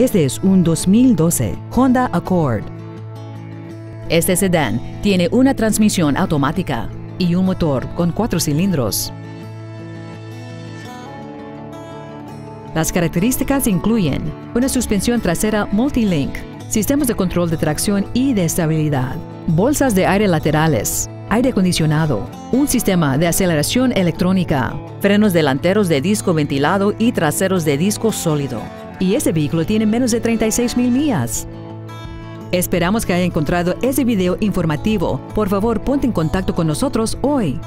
Este es un 2012 Honda Accord. Este sedán tiene una transmisión automática y un motor con cuatro cilindros. Las características incluyen una suspensión trasera multilink, sistemas de control de tracción y de estabilidad, bolsas de aire laterales, aire acondicionado, un sistema de aceleración electrónica, frenos delanteros de disco ventilado y traseros de disco sólido. Y ese vehículo tiene menos de 36 mil millas. Esperamos que haya encontrado ese video informativo. Por favor, ponte en contacto con nosotros hoy.